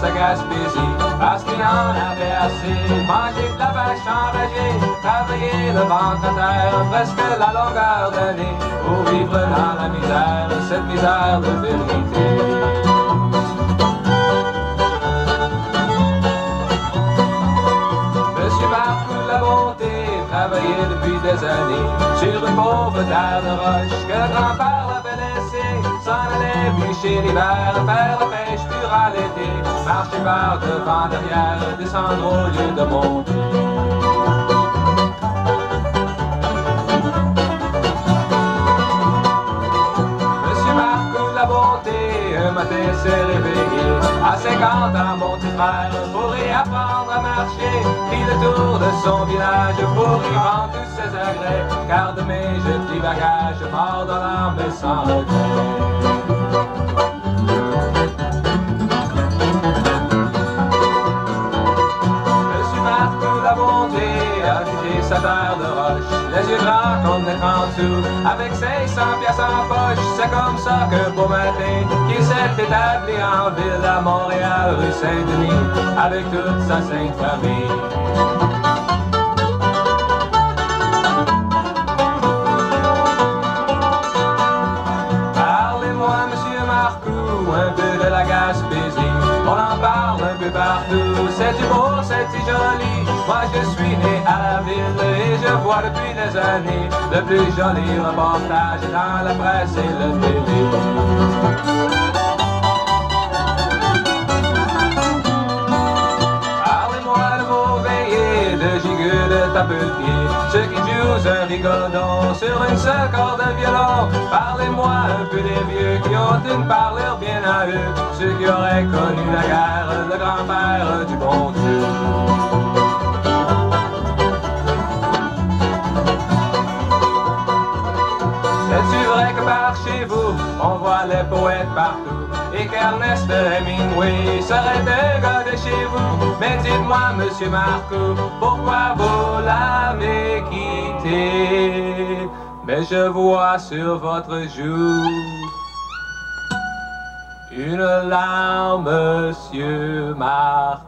sa Gaspésie, parce qu'il en avait assez. Manger de la vache enragée, travailler le ventre à terre, presque la longueur d'année, pour vivre dans la misère, cette misère de vérité. depuis des années. Sur une pauvre terre de roche que grand-père l'avait laissé s'en allait bûcher l'hiver, faire la pêche durant l'été, marcher par devant derrière, descendre au lieu de monter. Monsieur Marco la bonté, un matin s'est réveillé, à 50 ans mon petit frère, pour réapprendre à marcher, fit le tour de son village pour y rendre tous ses agrès, car de mes petits bagages, mort dans l'arme et sans regret. Sa terre de roche, les yeux grands comme en dessous, avec ses 100 pièces en poche, c'est comme ça que beau matin, qu'il s'est établi en ville à Montréal, rue Saint-Denis, avec toute sa sainte famille. Partout, c'est beau, c'est du joli. Moi je suis né à la ville et je vois depuis des années le plus joli reportage dans la presse et le télé. Parlez-moi de vos veillées, de gigue de tape-pied, ceux qui jouent un rigodon sur une seule corde de violon. Parlez-moi un peu des vieux qui ont une parlure bien à eux, ceux qui auraient connu la guerre, le grand-père du bon Dieu. On voit les poètes partout. Et qu'Ernest Hemingway serait un de chez vous. Mais dites-moi, monsieur Marco, pourquoi vous l'avez quitté Mais je vois sur votre joue une larme, monsieur Marco.